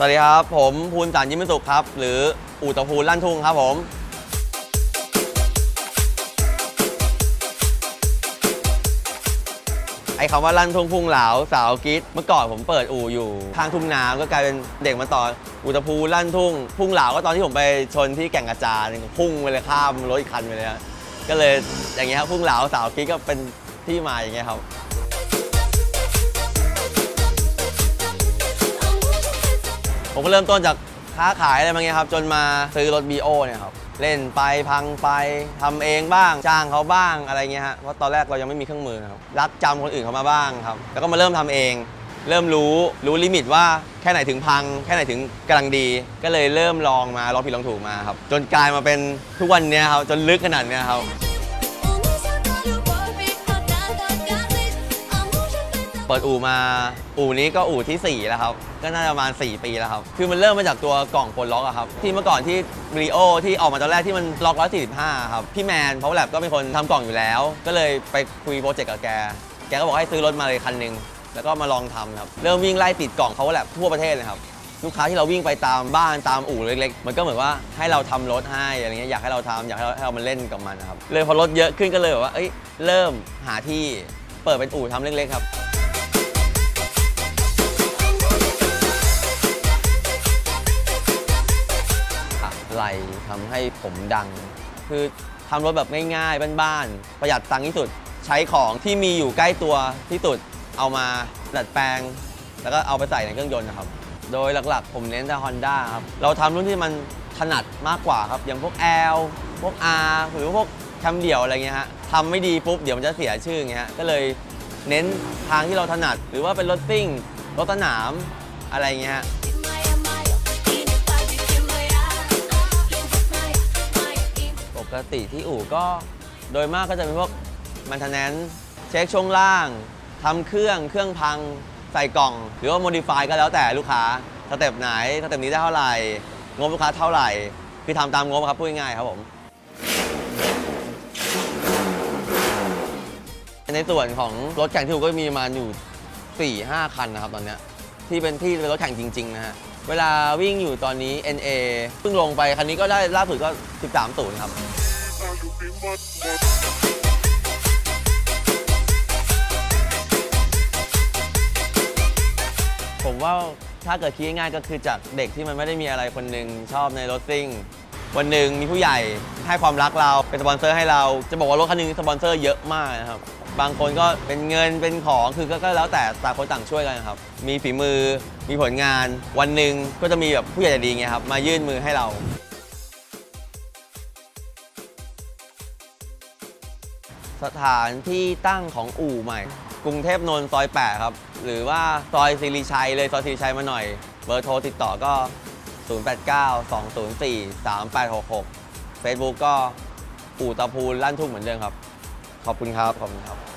สวัสดีครับ ผมภูนสันยิ้มสุขครับ หรืออู่ตะพูนลั่นทุ่งครับผม ไอ้คำว่าลั่นทุ่งพุ่งเหลาสาวกรีดเมื่อก่อนผมเปิดอู่อยู่ข้างทุ่งนาก็กลายเป็นเด็กมาต่ออู่ตะพูลั่นทุ่ง พุ่งเหลาก็ตอนที่ผมไปชนที่แก่งกระจานพุ่งไปเลยข้ามรถอีกคันไปเลยก็เลยอย่างเงี้ยครับพุ่งเหลาสาวกรีดก็เป็นที่มาอย่างเงี้ยครับ ผมก็เริ่มต้นจากค้าขายอะไรบางอย่างครับ จนมาซื้อรถ BO เนี่ยครับเล่นไปพังไปทำเองบ้างจ้างเขาบ้างอะไรเงี้ยฮะเพราะตอนแรกเรายังไม่มีเครื่องมือครับรับจำคนอื่นเขามาบ้างครับแล้วก็มาเริ่มทำเอง เริ่มรู้รู้ลิมิตว่าแค่ไหนถึงพัง แค่ไหนถึงกำลังดี ก็เลยเริ่มลองมาลองผิดลองถูกมาครับจนกลายมาเป็นทุกวันเนี้ยครับจนลึกขนาดเนี้ยครับ เปิดอู่มาอู่นี้ก็อู่ทีสี่ 4 แล้วครับ ก็น่าจะประมาณ 4 ปีแล้วครับ คือมันเริ่มมาจากตัวกล่องปลดล็อกอะครับ ที่เมื่อก่อนที่บริโอที่ออกมาตอนแรกที่มันล็อก145 ครับ พี่แมนเพราะแลบก็เป็นคนทำกล่องอยู่แล้ว ก็เลยไปคุยโปรเจกต์กับแก แกก็บอกให้ซื้อรถมาเลยคันหนึ่งแล้วก็มาลองทำครับเริ่มวิ่งไล่ติดกล่องเขาแลบทั่วประเทศเลยครับลูกค้าที่เราวิ่งไปตามบ้านตามอู่เล็กๆ มันก็เหมือนว่าให้เราทำรถให้อะไรเงี้ยอยากให้เราทำอยากให้เราให้เรามาเล่นกับมันนะครับเลยพอรถเยอะขึ้นก็เลยแบบว่าเอ้ยเริ่มหาที่เปิดเป็นอู่ทำเล็กๆครับำให้ผมดัง คือทำรถแบบง่ายๆบ้านๆประหยัดตังค์ที่สุด ใช้ของที่มีอยู่ใกล้ตัวที่สุดเอามาดัดแปลง แล้วก็เอาไปใส่ในเครื่องยนต์นะครับ โดยหลักๆ ผมเน้นแต่ Honda ครับ เราทำรุ่นที่มันถนัดมากกว่าครับ อย่างพวก L พวก R หรือพวกแคมเดี่ยวอะไรเงี้ยฮะทำไม่ดีปุ๊บเดี๋ยวมันจะเสียชื่อเงี้ยก็เลยเน้นทางที่เราถนัดหรือว่าเป็นรถซิ่งรถสนามอะไรเงี้ยฮะ ติที่อู่ก็โดยมากก็จะเป็นพวกมันทนแนนเช็คช่วงล่างทำเครื่องเครื่องพังใส่กล่อง หรือว่าโมดิฟายก็แล้วแต่ลูกค้าสเต็ปไหนสเต็ปนี้ได้เท่าไหร่ งบลูกค้าเท่าไหร่ คือทำตามงบครับพูดง่ายครับผมในส่วนของรถแข่งที่อู่ก็มีมาอยู่ 4 5 คันนะครับตอนนี้ที่เป็นที่เป็นรถแข่งจริงๆนะฮะเวลาวิ่งอยู่ตอนนี้ NA เพิ่งลงไปคันนี้ก็ได้ล่าสุดก็ 13 0ครับ ผมว่าถ้าเกิดคิดง่ายๆก็คือจากเด็กที่มันไม่ได้มีอะไรคนหนึ่งชอบในรถซิ่ง วันหนึ่งมีผู้ใหญ่ให้ความรักเราเป็นสปอนเซอร์ให้เรา จะบอกว่ารถคันหนึงสปอนเซอร์เยอะมากนะครับ บางคนก็เป็นเงินเป็นของคือก็ก็แล้วแต่ต่างคนต่างช่วยกันครับ มีฝีมือมีผลงาน วันหนึ่งก็จะมีแบบผู้ใหญ่ใจดีเงี้ยครับมายื่นมือให้เรา สถานที่ตั้งของอู่ใหม่ กรุงเทพนนท์ซอย 8 ครับ หรือว่าซอยสิริชัยเลยซอยสิริชัยมาหน่อย เบอร์โทรติดต่อก็ 089 204 3866 Facebook ก็อู่ตะพูนลั่นทุ่งเหมือนเดิมครับ ขอบคุณครับ ขอบคุณครับ